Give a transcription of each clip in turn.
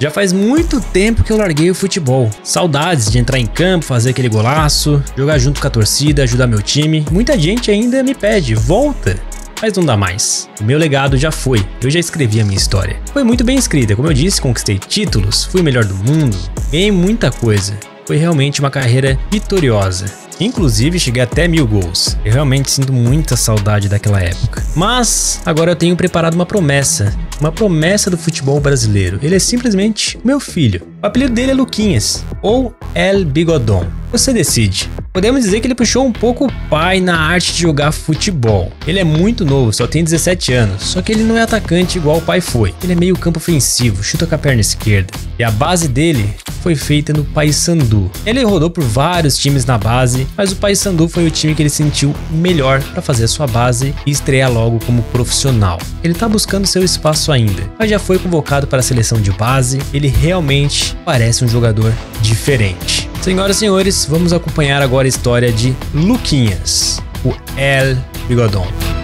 Já faz muito tempo que eu larguei o futebol. Saudades de entrar em campo, fazer aquele golaço, jogar junto com a torcida, ajudar meu time. Muita gente ainda me pede, volta mas não dá mais. O meu legado já foi, eu já escrevi a minha história. Foi muito bem escrita, como eu disse, conquistei títulos, fui o melhor do mundo, ganhei muita coisa. Foi realmente uma carreira vitoriosa. Inclusive, cheguei até mil gols. Eu realmente sinto muita saudade daquela época. Mas agora eu tenho preparado uma promessa. Uma promessa do futebol brasileiro. Ele é simplesmente meu filho. O apelido dele é Luquinhas, ou El Bigodon. Você decide. Podemos dizer que ele puxou um pouco o pai na arte de jogar futebol. Ele é muito novo, só tem 17 anos, só que ele não é atacante igual o pai foi. Ele é meio campo ofensivo, chuta com a perna esquerda. E a base dele foi feita no Paysandu. Ele rodou por vários times na base, mas o Paysandu foi o time que ele sentiu melhor para fazer sua base e estrear logo como profissional. Ele tá buscando seu espaço ainda, mas já foi convocado para a seleção de base. Ele realmente parece um jogador diferente. Senhoras e senhores, vamos acompanhar agora a história de Luquinhas, o El Bigodon.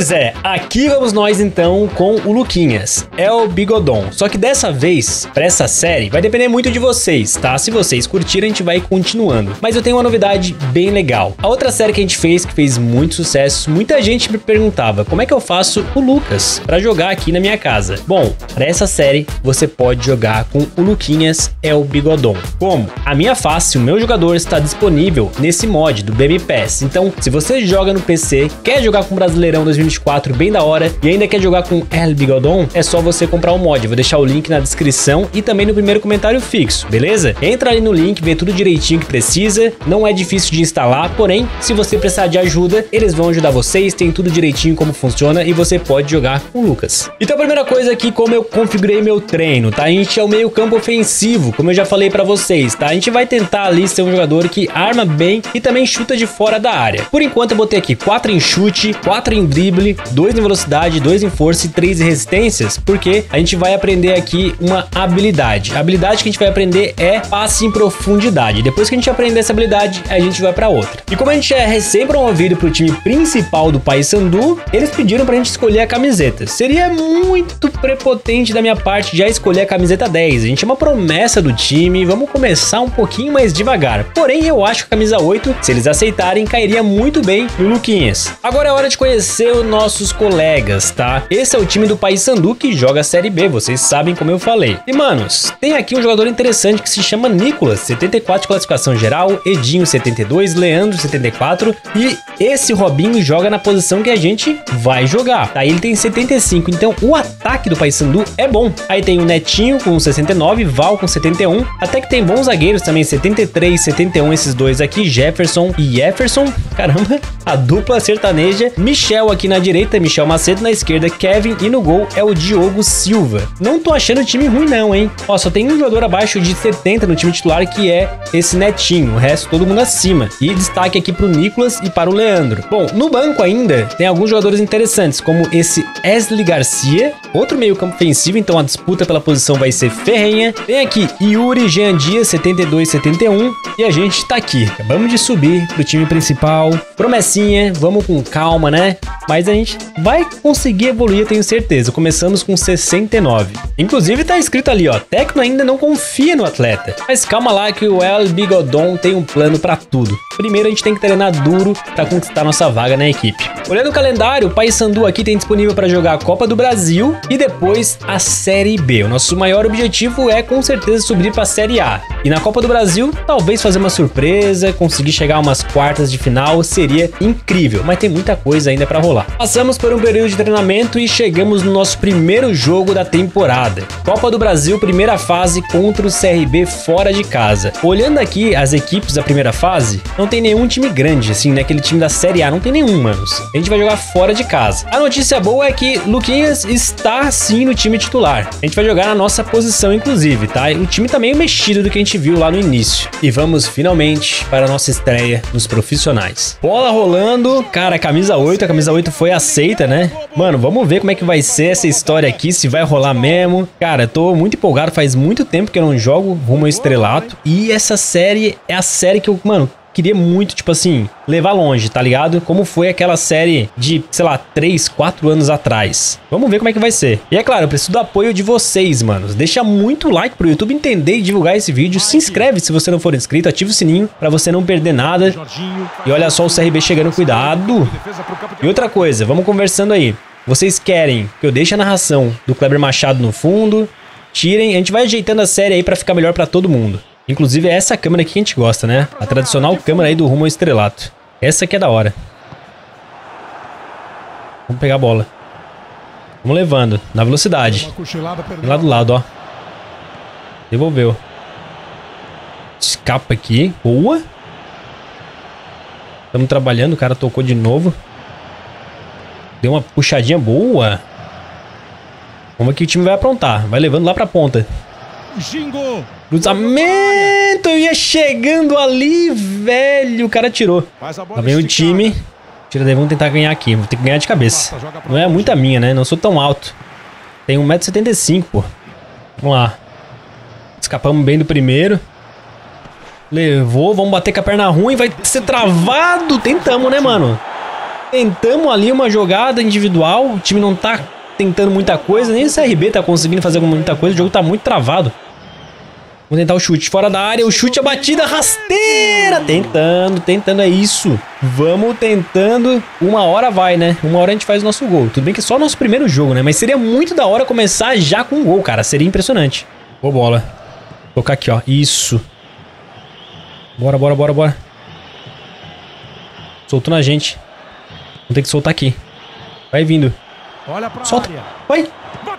Pois é, aqui vamos nós então com o Luquinhas, é o Bigodon. Só que dessa vez, para essa série, vai depender muito de vocês, tá? Se vocês curtirem, a gente vai continuando. Mas eu tenho uma novidade bem legal. A outra série que a gente fez, que fez muito sucesso, muita gente me perguntava como é que eu faço o Lucas para jogar aqui na minha casa. Bom, para essa série, você pode jogar com o Luquinhas, é o Bigodon. Como? A minha face, o meu jogador, está disponível nesse mod do BM Pass. Então, se você joga no PC, quer jogar com o Brasileirão 2020, 2024, bem da hora, e ainda quer jogar com El Bigodon, é só você comprar o mod. vou deixar o link na descrição e também no primeiro comentário fixo, beleza? Entra ali no link, vê tudo direitinho que precisa, não é difícil de instalar, porém, se você precisar de ajuda, eles vão ajudar vocês, tem tudo direitinho como funciona e você pode jogar com o Lucas. Então a primeira coisa aqui, como eu configurei meu treino, tá? A gente é o meio campo ofensivo, como eu já falei para vocês, tá? A gente vai tentar ali ser um jogador que arma bem e também chuta de fora da área. Por enquanto eu botei aqui 4 em chute, 4 em drible, drible, 2 em velocidade, 2 em força e 3 em resistências, porque a gente vai aprender aqui uma habilidade. A habilidade que a gente vai aprender é passe em profundidade. Depois que a gente aprender essa habilidade, a gente vai para outra. E como a gente é recém-promovido para o time principal do Paysandu, eles pediram para a gente escolher a camiseta. Seria muito prepotente da minha parte já escolher a camiseta 10. A gente é uma promessa do time, vamos começar um pouquinho mais devagar. Porém, eu acho que a camisa 8, se eles aceitarem, cairia muito bem no Luquinhas. Agora é hora de conhecer nossos colegas, tá? Esse é o time do Paysandu que joga a Série B, vocês sabem como eu falei. E manos, tem aqui um jogador interessante que se chama Nicolas, 74 de classificação geral, Edinho 72, Leandro 74 e esse Robinho joga na posição que a gente vai jogar, tá? Ele tem 75, então o ataque do Paysandu é bom. Aí tem o Netinho com 69, Val com 71, até que tem bons zagueiros também, 73, 71 esses dois aqui, Jefferson e Jefferson, caramba, a dupla sertaneja, Michel aqui na direita, Michel Macedo, na esquerda, Kevin e no gol é o Diogo Silva. Não tô achando o time ruim não, hein? Ó, só tem um jogador abaixo de 70 no time titular que é esse Netinho, o resto todo mundo acima. E destaque aqui pro Nicolas e para o Leandro. Bom, no banco ainda tem alguns jogadores interessantes, como esse Esli Garcia, outro meio campo ofensivo, então a disputa pela posição vai ser ferrenha. Tem aqui Yuri Jean Dias, 72 71, e a gente tá aqui. Acabamos de subir pro time principal. Promessinha, vamos com calma, né? Mas a gente vai conseguir evoluir, tenho certeza. Começamos com 69. Inclusive tá escrito ali, ó, Tecno ainda não confia no atleta. Mas calma lá que o El Bigodon tem um plano para tudo. Primeiro a gente tem que treinar duro para conquistar nossa vaga na equipe. Olhando o calendário, o Paysandu aqui tem disponível para jogar a Copa do Brasil e depois a Série B. O nosso maior objetivo é com certeza subir para a Série A. E na Copa do Brasil, talvez fazer uma surpresa, conseguir chegar a umas quartas de final seria incrível, mas tem muita coisa ainda para rolar. Passamos por um período de treinamento e chegamos no nosso primeiro jogo da temporada. Copa do Brasil, primeira fase contra o CRB fora de casa. Olhando aqui as equipes da primeira fase, não tem nenhum time grande, assim, né? Aquele time da Série A, não tem nenhum, manos. A gente vai jogar fora de casa. A notícia boa é que Luquinhas está sim no time titular. A gente vai jogar na nossa posição, inclusive, tá? O time tá meio mexido do que a gente viu lá no início. E vamos finalmente para a nossa estreia nos profissionais. Bola rolando, cara, camisa 8, a camisa 8 foi aceita, né? Mano, vamos ver como é que vai ser essa história aqui, se vai rolar mesmo. Cara, tô muito empolgado, faz muito tempo que eu não jogo rumo ao estrelato. E essa série é a série que eu, mano, queria muito, tipo assim, levar longe, tá ligado? Como foi aquela série de, sei lá, 3, 4 anos atrás. Vamos ver como é que vai ser. E é claro, eu preciso do apoio de vocês, manos. Deixa muito like pro YouTube entender e divulgar esse vídeo. Se inscreve se você não for inscrito, ativa o sininho pra você não perder nada. E olha só o CRB chegando, cuidado. E outra coisa, vamos conversando aí. Vocês querem que eu deixe a narração do Kleber Machado no fundo? Tirem, a gente vai ajeitando a série aí pra ficar melhor pra todo mundo. Inclusive é essa câmera aqui que a gente gosta, né? A tradicional câmera aí do rumo ao estrelato. Essa aqui é da hora. Vamos pegar a bola. Vamos levando, na velocidade. Lá do lado, ó. Devolveu. Escapa aqui. Boa. Estamos trabalhando, o cara tocou de novo. Deu uma puxadinha boa. Vamos ver que o time vai aprontar. Vai levando lá pra ponta. Cruzamento! Eu ia chegando ali, velho. O cara tirou. Lá vem o time. Tira daí, vamos tentar ganhar aqui. Vou ter que ganhar de cabeça. Não é muita minha, né? Não sou tão alto. Tem 1,75m, pô. Vamos lá. Escapamos bem do primeiro. Levou, vamos bater com a perna ruim. Vai ser travado. Tentamos, né, mano? Tentamos ali uma jogada individual. O time não tá tentando muita coisa. Nem o CRB tá conseguindo fazer muita coisa. O jogo tá muito travado. Vamos tentar o chute fora da área. O chute, a batida rasteira. Tentando, tentando, é isso. Vamos tentando. Uma hora vai, né? Uma hora a gente faz o nosso gol. Tudo bem que é só o nosso primeiro jogo, né? Mas seria muito da hora começar já com um gol, cara. Seria impressionante. Boa bola. Vou colocar aqui, ó. Isso. Bora, bora, bora, bora. Soltou na gente. Vamos ter que soltar aqui. Vai vindo. Solta. Vai.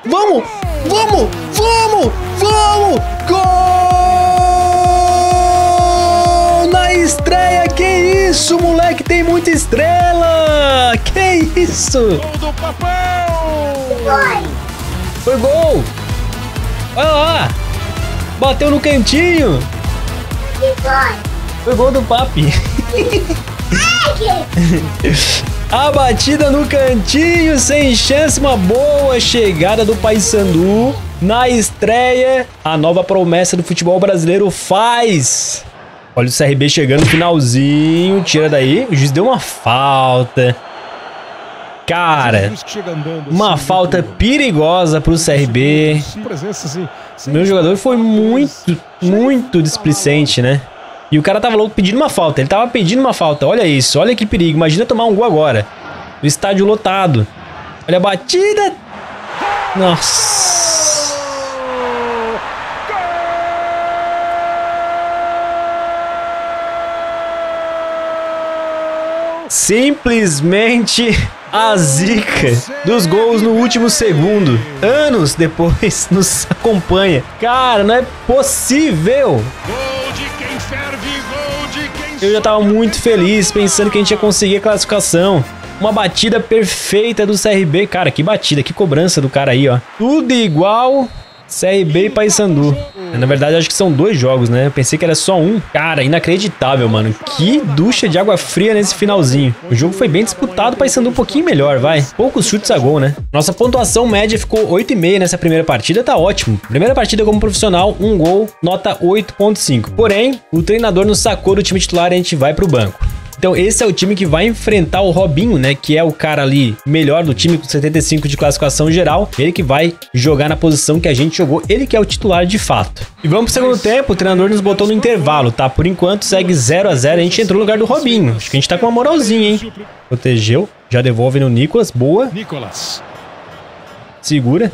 Vamos! Vamos! Vamos! Vamos! Gol! Na estreia! Que isso, moleque? Tem muita estrela! Que isso? Gol do papel! Foi gol! Olha lá! Bateu no cantinho! Que foi? Foi gol do papi! A batida no cantinho, sem chance, uma boa chegada do Paysandu. Na estreia, a nova promessa do futebol brasileiro faz. Olha o CRB chegando no finalzinho, tira daí. O juiz deu uma falta. Cara, uma falta perigosa pro CRB. Meu jogador foi muito, muito displicente, né? E o cara tava louco pedindo uma falta. Ele tava pedindo uma falta. Olha isso. Olha que perigo. Imagina tomar um gol agora. O estádio lotado. Olha a batida. Nossa. Simplesmente a zica dos gols no último segundo. Anos depois nos acompanha. Cara, não é possível. Eu já tava muito feliz, pensando que a gente ia conseguir a classificação. Uma batida perfeita do CRB. Cara, que batida, que cobrança do cara aí, ó. Tudo igual CRB e Paysandu. Na verdade, acho que são dois jogos, né? Eu pensei que era só um. Cara, inacreditável, mano. Que ducha de água fria nesse finalzinho. O jogo foi bem disputado, Paysandu um pouquinho melhor, vai. Poucos chutes a gol, né? Nossa pontuação média ficou 8,5 nessa primeira partida, tá ótimo. Primeira partida como profissional, um gol, nota 8.5. Porém, o treinador nos sacou do time titular e a gente vai pro banco. Então esse é o time que vai enfrentar o Robinho, né? Que é o cara ali melhor do time com 75 de classificação geral. Ele que vai jogar na posição que a gente jogou. Ele que é o titular de fato. E vamos pro segundo tempo. O treinador nos botou no intervalo, tá? Por enquanto segue 0 a 0 A gente entrou no lugar do Robinho. Acho que a gente tá com uma moralzinha, hein? Protegeu. Já devolve no Nicolas. Boa. Nicolas. Segura.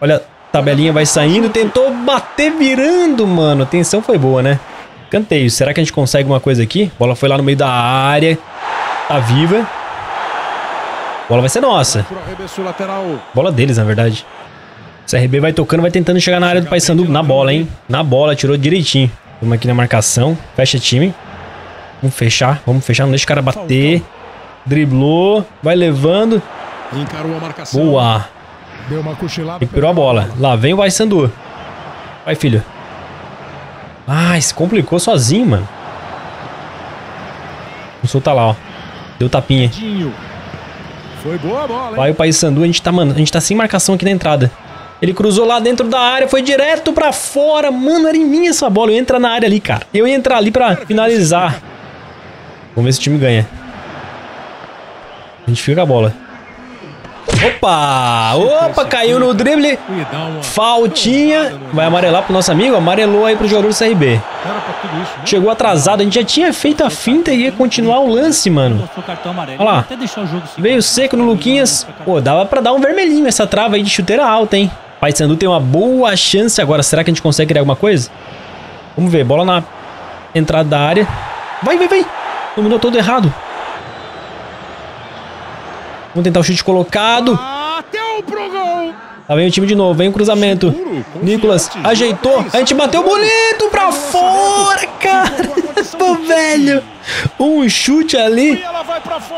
Olha, tabelinha vai saindo. Tentou bater virando, mano. A tensão foi boa, né? Canteio. Será que a gente consegue uma coisa aqui? A bola foi lá no meio da área. Tá viva. A bola vai ser nossa. Bola deles, na verdade. CRB vai tocando, vai tentando chegar na área do Paysandu. Na bola, hein? Na bola, tirou direitinho. Vamos aqui na marcação. Fecha time. Vamos fechar. Vamos fechar, não deixa o cara bater. Driblou. Vai levando. Boa. Recuperou a bola. Lá vem o Paysandu. Vai, filho. Ah, se complicou sozinho, mano. O Sul tá lá, ó. Deu tapinha. Foi boa bola? Vai o País Sandu, a gente tá, mano, a gente tá sem marcação aqui na entrada. Ele cruzou lá dentro da área, foi direto pra fora. Mano, era em mim essa bola. Eu ia entrar na área ali, cara. Eu ia entrar ali pra finalizar. Vamos ver se o time ganha. A gente fica com a bola. Opa! Opa, caiu no drible. Faltinha. Vai amarelar pro nosso amigo. Amarelou aí pro jogador do CRB. Chegou atrasado. A gente já tinha feito a finta e ia continuar o lance, mano. Olha lá. Veio seco no Luquinhas. Pô, dava pra dar um vermelhinho essa trava aí de chuteira alta, hein? Paysandu tem uma boa chance agora. Será que a gente consegue criar alguma coisa? Vamos ver. Bola na entrada da área. Vai, vai, vai. Dominou todo errado. Vamos tentar o chute colocado. Bateu pro gol. Lá vem o time de novo, vem o cruzamento. Nicolas ajeitou. A gente bateu bonito pra fora, caramba, velho. Um chute ali.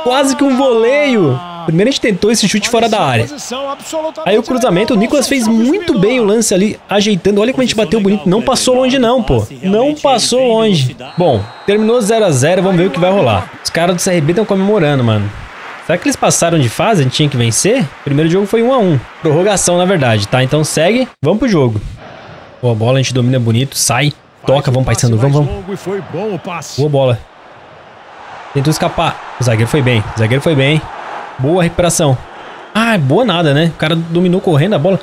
Quase que um voleio. Primeiro a gente tentou esse chute fora da área. Aí o cruzamento, o Nicolas fez muito bem o lance ali, ajeitando. Olha como a gente bateu bonito. Não passou longe não, pô. Não passou longe. Bom, terminou 0 a 0 vamos ver o que vai rolar. Os caras do CRB estão comemorando, mano. Será que eles passaram de fase? A gente tinha que vencer? O primeiro jogo foi 1 a 1 Prorrogação, na verdade, tá? Então segue, vamos pro jogo. Boa bola, a gente domina bonito, sai, toca, vamos passando, vamos, vamos. Boa bola. Tentou escapar. O zagueiro foi bem, o zagueiro foi bem. Boa recuperação. Ah, boa nada, né? O cara dominou correndo a bola.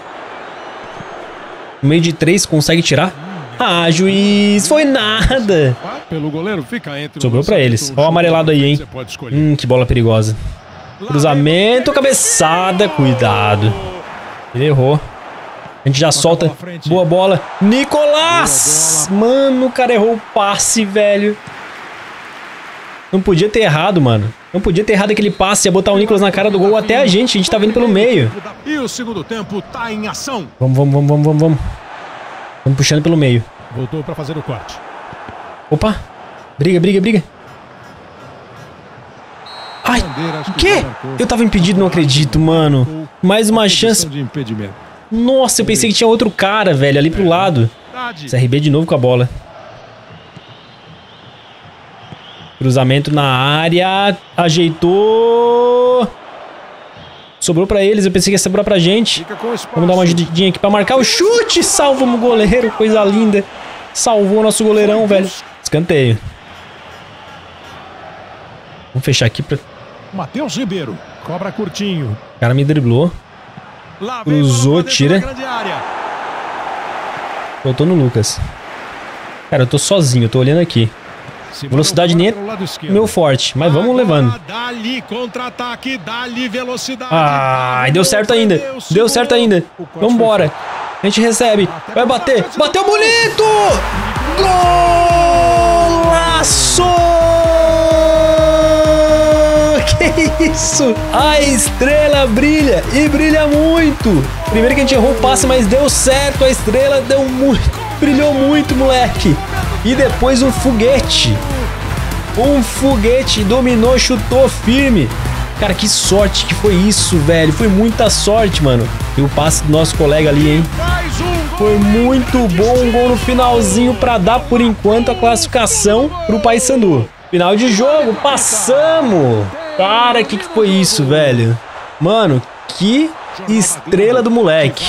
No meio de três, consegue tirar. Ah, juiz, foi nada. Sobrou pra eles. Olha o amarelado aí, hein? Hum, que bola perigosa. Cruzamento, cabeçada, cuidado. Ele errou. A gente já solta. Boa bola. Nicolás! Mano, o cara errou o passe, velho. Não podia ter errado, mano. Não podia ter errado aquele passe. Ia botar o Nicolas na cara do gol até a gente. A gente tá vindo pelo meio. E o segundo tempo tá em ação. Vamos, vamos, vamos, vamos, vamos. Vamos puxando pelo meio. Voltou pra fazer o corte. Opa! Briga, briga, briga. Ai, o quê? Eu tava impedido, não acredito, mano. Mais uma chance. Nossa, eu pensei que tinha outro cara, velho, ali pro lado. CRB de novo com a bola. Cruzamento na área. Ajeitou. Sobrou pra eles, eu pensei que ia sobrar pra gente. Vamos dar uma ajudinha aqui pra marcar o chute. Salvamos o goleiro, coisa linda. Salvou o nosso goleirão, velho. Escanteio. Vamos fechar aqui pra Matheus Ribeiro. Cobra curtinho. O cara me driblou. Cruzou, tira. Voltou no Lucas. Cara, eu tô sozinho, eu tô olhando aqui. Velocidade nem é meu forte, mas vamos levando. Ah, deu certo ainda. Deu certo ainda. Vambora. A gente recebe. Vai bater. Bateu bonito! Golaço! Isso? A estrela brilha e brilha muito. Primeiro que a gente errou o passe, mas deu certo. A estrela deu muito, brilhou muito, moleque. E depois um foguete. Um foguete dominou, chutou firme. Cara, que sorte que foi isso, velho. Foi muita sorte, mano. E o passe do nosso colega ali, hein? Foi muito bom um gol no finalzinho para dar, por enquanto, a classificação pro Paysandu. Final de jogo, passamos! Cara, que que foi isso, velho? Mano, que estrela do moleque.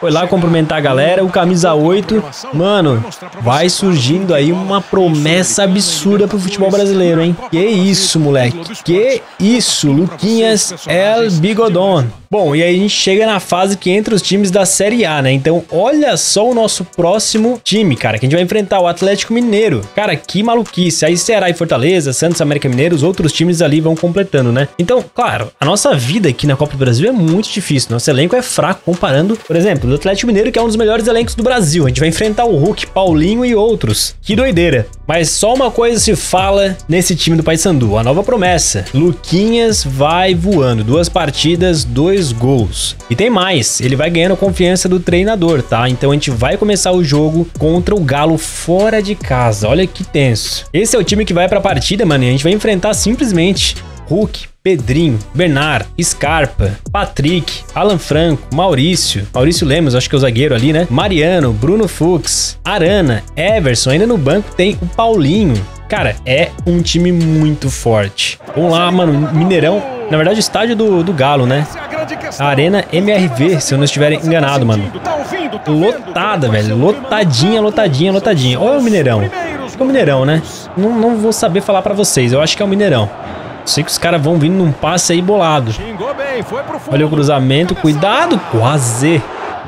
Foi lá cumprimentar a galera, o camisa 8. Mano, vai surgindo aí uma promessa absurda pro futebol brasileiro, hein? Que isso, moleque. Que isso, Luquinhas El Bigodon. Bom, e aí a gente chega na fase que entra os times da Série A, né? Então, olha só o nosso próximo time, cara, que a gente vai enfrentar o Atlético Mineiro. Cara, que maluquice. Aí Ceará e Fortaleza, Santos, América Mineiro, os outros times ali vão completando, né? Então, claro, a nossa vida aqui na Copa do Brasil é muito difícil. Nosso elenco é fraco comparando, por exemplo, do Atlético Mineiro, que é um dos melhores elencos do Brasil. A gente vai enfrentar o Hulk, Paulinho e outros. Que doideira. Mas só uma coisa se fala nesse time do Paysandu, a nova promessa. Luquinhas vai voando, duas partidas, dois gols. E tem mais, ele vai ganhando confiança do treinador, tá? Então a gente vai começar o jogo contra o Galo fora de casa. Olha que tenso. Esse é o time que vai pra partida, mano, e a gente vai enfrentar simplesmente Hulk, Pedrinho, Bernard, Scarpa, Patrick, Alan Franco, Maurício, Maurício Lemos, acho que é o zagueiro ali, né? Mariano, Bruno Fux, Arana, Everson, ainda no banco tem o Paulinho. Cara, é um time muito forte. Vamos lá, mano, Mineirão. Na verdade, estádio do, do Galo, né? Arena MRV, se eu não estiver enganado, mano. Lotada, velho. Lotadinha, lotadinha, lotadinha. Olha o Mineirão. Acho que é o Mineirão, né? Não, não vou saber falar pra vocês. Eu acho que é o Mineirão. Sei que os caras vão vindo num passe aí bolado. Olha o cruzamento. Cuidado. Quase.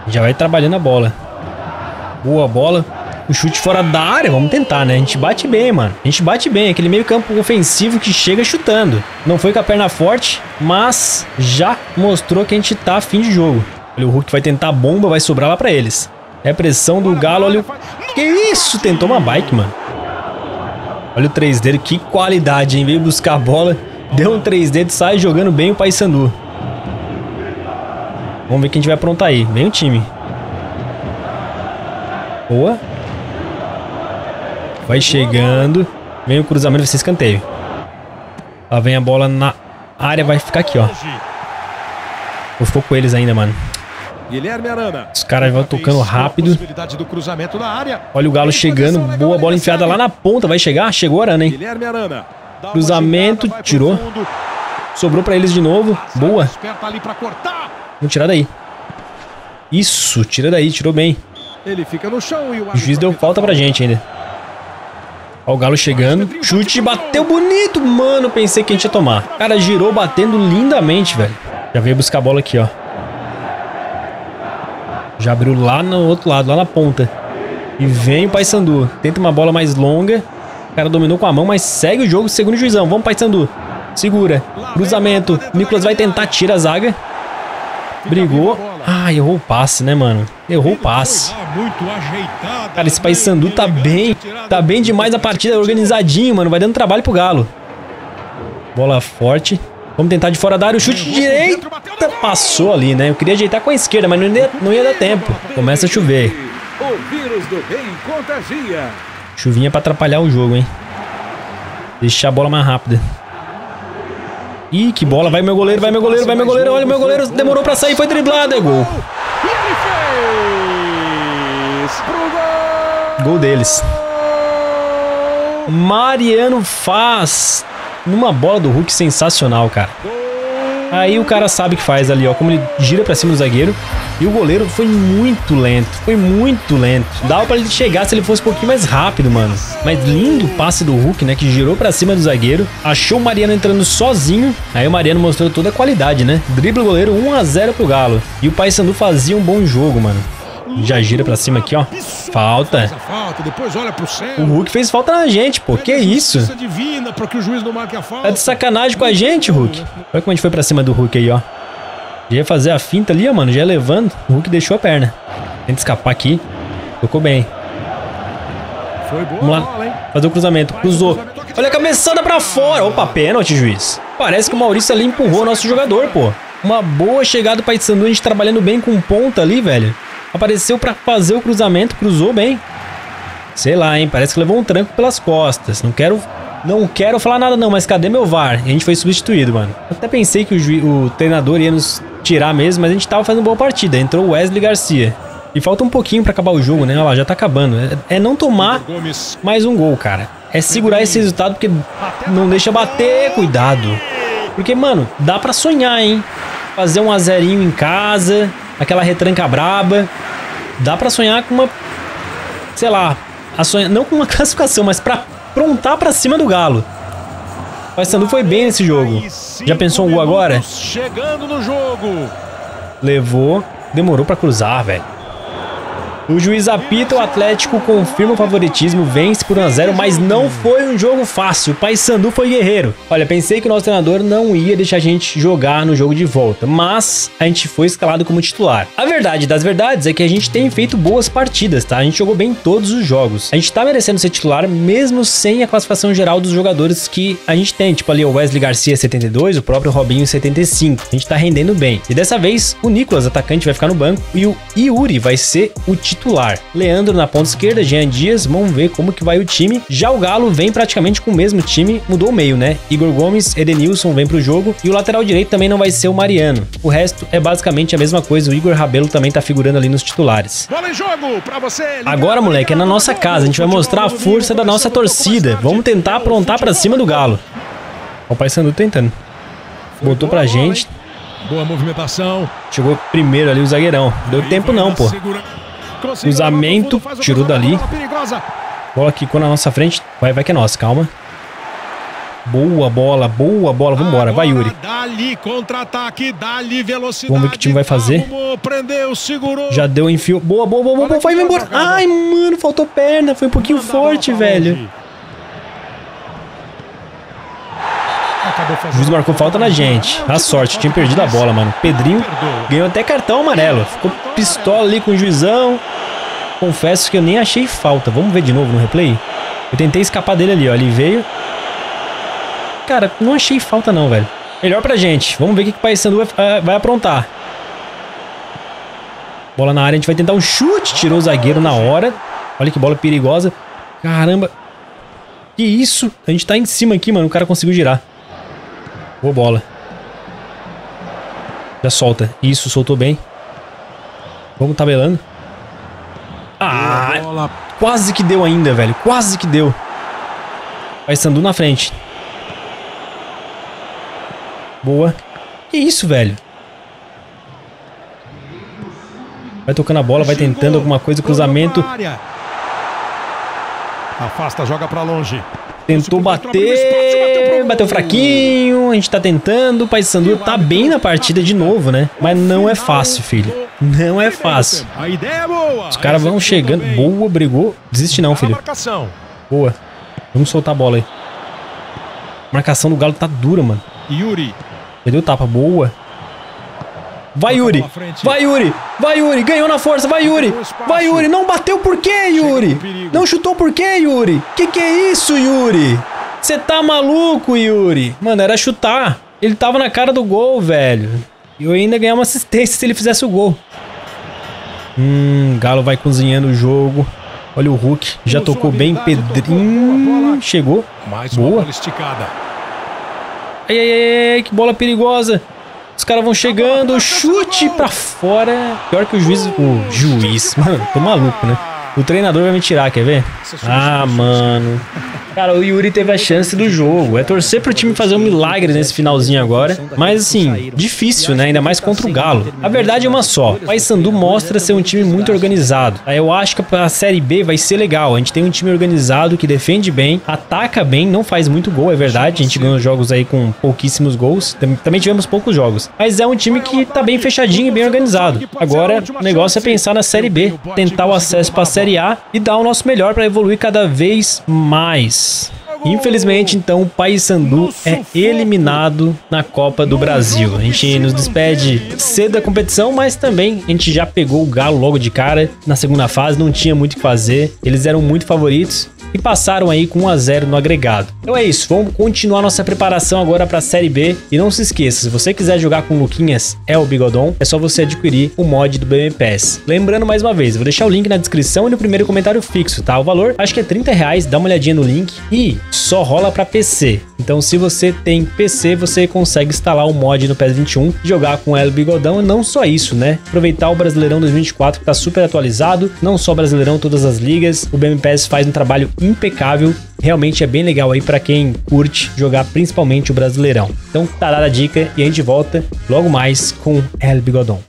Já vai trabalhando a bola. Boa bola. O chute fora da área, vamos tentar, né? A gente bate bem, mano. A gente bate bem. Aquele meio campo ofensivo que chega chutando. Não foi com a perna forte, mas já mostrou que a gente tá afim de jogo. Olha, o Hulk vai tentar a bomba, vai sobrar lá pra eles. É pressão do Galo, olha o... Que isso? Tentou uma bike, mano. Olha o 3 dele, que qualidade, hein? Veio buscar a bola, deu um 3 d sai jogando bem o Paysandu. Vamos ver quem a gente vai aprontar aí. Vem o time. Boa. Vai chegando. Vem o cruzamento, vai ser escanteio. Lá vem a bola na área, vai ficar aqui, ó. Eu ficou com eles ainda, mano. Guilherme Arana. Os caras vão tocando rápido. Olha o Galo chegando. Boa bola enfiada lá na ponta. Vai chegar? Chegou Arana, hein? Cruzamento. Tirou. Sobrou pra eles de novo. Boa. Vamos tirar daí. Isso. Tira daí. Tirou bem. O juiz deu falta pra gente ainda. Ó o Galo chegando. Chute, bateu bonito. Mano, pensei que a gente ia tomar. Cara, girou batendo lindamente, velho. Já veio buscar a bola aqui, ó. Já abriu lá no outro lado, lá na ponta. E vem o Paysandu. Tenta uma bola mais longa. O cara dominou com a mão, mas segue o jogo, segundo o juizão. Vamos, Paysandu. Segura. Cruzamento. Nicolas vai tentar, tira a zaga. Brigou. Ah, errou o passe, né, mano? Errou o passe. Cara, esse Paysandu tá bem. Tá bem demais a partida, organizadinho, mano. Vai dando trabalho pro Galo. Bola forte. Vamos tentar de fora da área. O chute direita passou ali, né? Eu queria ajeitar com a esquerda, mas não ia, não ia dar tempo. Começa a chover. Chuvinha pra atrapalhar o jogo, hein? Deixar a bola mais rápida. Ih, que bola. Vai meu goleiro, vai meu goleiro, vai meu goleiro. Olha, meu goleiro demorou pra sair, foi driblado. É gol. Gol deles. Mariano faz numa bola do Hulk sensacional, cara. Aí o cara sabe o que faz ali, ó, como ele gira pra cima do zagueiro. E o goleiro foi muito lento, foi muito lento. Dava pra ele chegar se ele fosse um pouquinho mais rápido, mano. Mas lindo passe do Hulk, né, que girou pra cima do zagueiro. Achou o Mariano entrando sozinho. Aí o Mariano mostrou toda a qualidade, né? Dribla o goleiro 1 a 0 pro Galo. E o Paysandu fazia um bom jogo, mano. Já gira pra cima aqui, ó. Falta. O Hulk fez falta na gente, pô. Que isso? Tá de sacanagem com a gente, Hulk. Olha como a gente foi pra cima do Hulk aí, ó. Já ia fazer a finta ali, ó, mano. Já ia levando. O Hulk deixou a perna. Tenta escapar aqui. Tocou bem. Vamos lá. Fazer o cruzamento. Cruzou. Olha a cabeçada pra fora. Opa, pênalti, juiz. Parece que o Maurício ali empurrou o nosso jogador, pô. Uma boa chegada para Sandu, a gente trabalhando bem com ponta ali, velho. Apareceu para fazer o cruzamento, cruzou bem. Sei lá, hein? Parece que levou um tranco pelas costas. Não quero não quero falar nada não, mas cadê meu VAR? A gente foi substituído, mano. Até pensei que o, o treinador ia nos tirar mesmo, mas a gente tava fazendo boa partida. Entrou o Wesley Garcia. E falta um pouquinho pra acabar o jogo, né? Olha lá, já tá acabando. É, é não tomar mais um gol, cara. É segurar esse resultado porque não deixa bater. Cuidado. Porque, mano, dá pra sonhar, hein? Fazer um azerinho em casa aquela retranca braba. Dá para sonhar com uma, sei lá, a sonhar, não com uma classificação, mas para prontar para cima do Galo. O Paysandu foi bem nesse jogo. Já pensou um gol agora? Chegando no jogo. Levou, demorou para cruzar, velho. O juiz apita, o Atlético confirma o favoritismo, vence por 1x0, mas não foi um jogo fácil. O Paysandu foi guerreiro. Olha, pensei que o nosso treinador não ia deixar a gente jogar no jogo de volta, mas a gente foi escalado como titular. A verdade das verdades é que a gente tem feito boas partidas, tá? A gente jogou bem em todos os jogos. A gente tá merecendo ser titular mesmo sem a classificação geral dos jogadores que a gente tem, tipo ali o Wesley Garcia 72, o próprio Robinho 75. A gente tá rendendo bem. E dessa vez, o Nicolas, atacante, vai ficar no banco e o Yuri vai ser o titular titular. Leandro na ponta esquerda, Jean Dias, vamos ver como que vai o time. Já o Galo vem praticamente com o mesmo time, mudou o meio, né? Igor Gomes, Edenilson vem pro jogo e o lateral direito também não vai ser o Mariano. O resto é basicamente a mesma coisa, o Igor Rabelo também tá figurando ali nos titulares. Agora, moleque, é na nossa casa, a gente vai mostrar a força da nossa torcida. Vamos tentar aprontar pra cima do Galo. Ó, o Paysandu tentando. Botou pra gente. Boa movimentação. Chegou primeiro ali o zagueirão. Deu tempo não, pô. Cruzamento, tirou dali. Bola quicou na nossa frente. Vai, vai que é nossa, calma. Boa bola, boa bola. Vambora, vai Yuri. Dali, contra-ataque, dali, velocidade. Vamos ver o que o time vai fazer. Prendeu, segurou. Já deu enfio. Boa, boa, boa, boa. Vai, vai embora. Ai, mano, faltou perna. Foi um pouquinho forte, velho. O juiz marcou falta na gente. A sorte, tinha perdido a bola, mano. Pedrinho ganhou até cartão amarelo. Ficou pistola ali com o juizão. Confesso que eu nem achei falta. Vamos ver de novo no replay? Eu tentei escapar dele ali, ó. Ele veio. Cara, não achei falta não, velho. Melhor pra gente. Vamos ver o que o Paysandu vai, vai aprontar. Bola na área, a gente vai tentar um chute. Tirou o zagueiro na hora. Olha que bola perigosa. Caramba. Que isso? A gente tá em cima aqui, mano. O cara conseguiu girar. Boa bola. Já solta. Isso, soltou bem. Vamos tabelando. Ah, quase que deu ainda, velho. Quase que deu. Vai Sandu na frente. Boa. Que isso, velho? Vai tocando a bola, vai tentando alguma coisa, cruzamento. Afasta, joga pra longe. Tentou bater, bateu fraquinho, a gente tá tentando, o Paysandu tá bem na partida de novo, né? Mas não é fácil, filho. Não é fácil. Os caras vão chegando. Boa, brigou. Desiste não, filho. Boa. Vamos soltar a bola aí. A marcação do Galo tá dura, mano. Yuri. Perdeu o tapa. Boa. Vai, Yuri. Vai, Yuri. Vai, Yuri. Ganhou na força. Vai, Yuri. Vai, Yuri. Não bateu por quê, Yuri? Não chutou por quê, Yuri? Que que é isso, Yuri? Você tá maluco, Yuri? Mano, era chutar. Ele tava na cara do gol, velho. E eu ainda ganhar uma assistência se ele fizesse o gol. Hum, Galo vai cozinhando o jogo. Olha o Hulk. Já tocou bem. Pedrinho. Chegou. Boa. Ai, ai, ai, ai, que bola perigosa. Os caras vão chegando, chute pra fora. Pior que o juiz. O juiz. Mano, tô maluco, né? O treinador vai me tirar, quer ver? Ah, mano. Cara, o Yuri teve a chance do jogo. É torcer pro time fazer um milagre nesse finalzinho agora. Mas assim, difícil, né? Ainda mais contra o Galo. A verdade é uma só. O Paysandu mostra ser um time muito organizado. Eu acho que a Série B vai ser legal. A gente tem um time organizado que defende bem, ataca bem, não faz muito gol, é verdade. A gente ganhou jogos aí com pouquíssimos gols. Também tivemos poucos jogos. Mas é um time que tá bem fechadinho e bem organizado. Agora, o negócio é pensar na Série B, tentar o acesso pra Série A e dar o nosso melhor para evoluir cada vez mais. Infelizmente, então, o Paysandu é eliminado na Copa do Brasil. A gente nos despede cedo da competição, mas também a gente já pegou o Galo logo de cara na segunda fase, não tinha muito o que fazer. Eles eram muito favoritos e passaram aí com 1 a 0 no agregado. Então é isso, vamos continuar nossa preparação agora para a Série B e não se esqueça, se você quiser jogar com Luquinhas é o Bigodon, é só você adquirir o mod do BMPS. Lembrando mais uma vez, vou deixar o link na descrição e no primeiro comentário fixo, tá? O valor acho que é 30 reais, dá uma olhadinha no link e só rola para PC. Então se você tem PC, você consegue instalar o mod no PES 21 e jogar com El Bigodão e não só isso, né? Aproveitar o Brasileirão 2024 que tá super atualizado, não só Brasileirão, todas as ligas, o BMPS faz um trabalho impecável. Realmente é bem legal aí para quem curte jogar principalmente o Brasileirão. Então tá dada a dica e a gente volta logo mais com El Bigodon.